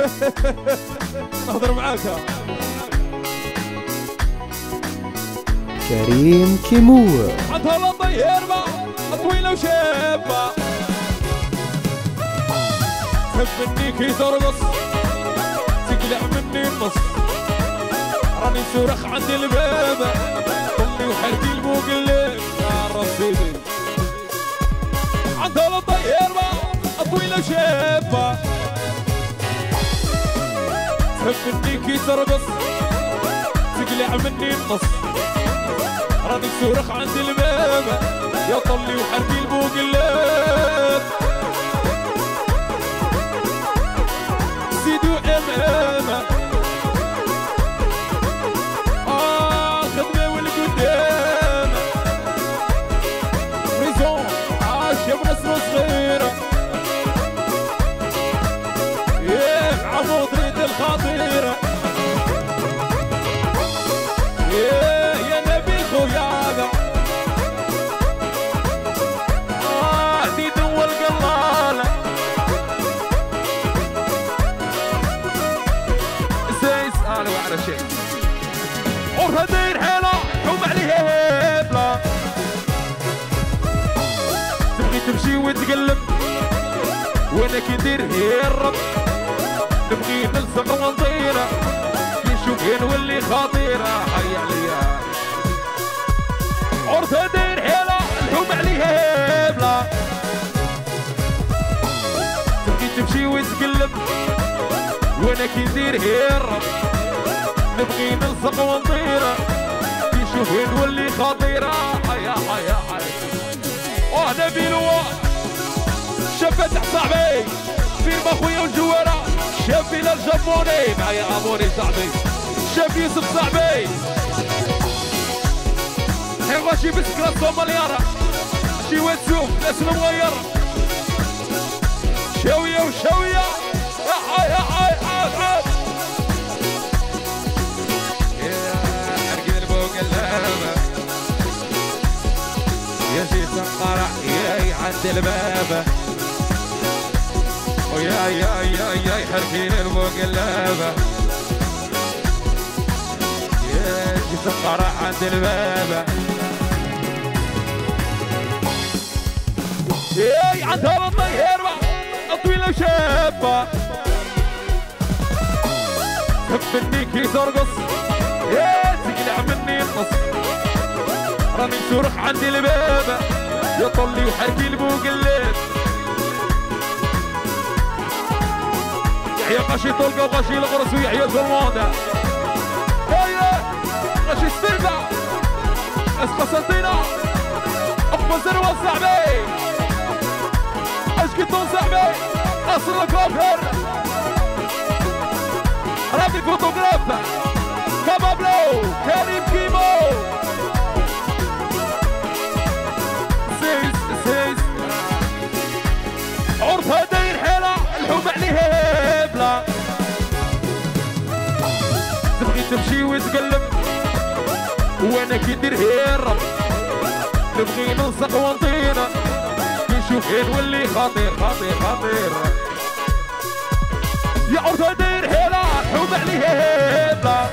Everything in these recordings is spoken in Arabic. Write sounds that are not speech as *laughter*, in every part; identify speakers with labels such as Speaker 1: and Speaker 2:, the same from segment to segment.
Speaker 1: *laughs* نهضر معاك.
Speaker 2: كريم كيمو
Speaker 1: عطها لا طيربة طويلة وشابة. تحب مني كي ترقص تقلع مني النص. راني صورخ عند الباب ترقص تقلع مني النص راني صورخ عند الباب يا طلي وحركي المقلب زيدوا امامه آه عرفة داير حيلة حوم عليها هبلة تبغي تمشي وتقلب وأنا كي ندير هي الرب نبغي نلصق ونطيرة كي نشوف نولي خطيرة حي عليا. عرفة داير حيلة الحوم عليها هبلة تبغي تمشي وتقلب وأنا كي ندير هي الرب. نبغي نلصق ونطيرة كي نشوف هي نولي خطيرة حيا حيا حيا وأنا بيلوا شفت صاحبي. فيلم اخويا والجوارة. شاف إلى الجابوني معايا اموري صاحبي. شاف يوسف صاحبي. حيوا شي بسكرة صوماليارة شي واتسوف ناس المغير عند الباب ويا يا يا يا حركين المقلبة يا شي سقرة عند الباب يا عندها الطيرة طويلة وشابة تحب مني كي ترقص يا تقلع مني النص. راني صرخ عندي الباب يا طلي وحركي المقلب يحيى غاشي طلقة وغاشي الغرس ويحيى زلمانة هيا غاشي ستيلبا اس قسنطينة اخو زروة صاحبي اش كنتون صاحبي قصر الكوفر رامي الفوتوغراف كابابلو كريم وتقلب وأنا كي ندير هيرب نبغي نلصق ونطينا كي نشوف هي نولي خطير خطير خطير. يا عرفها داير حيلة الحوم عليها هبلة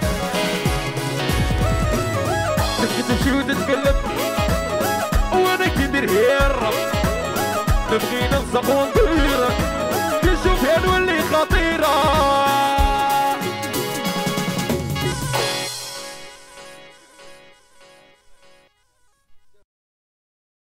Speaker 1: تبغي تمشي وتتقلب وأنا كي ندير هيرب نبغي نلصق ونطيرك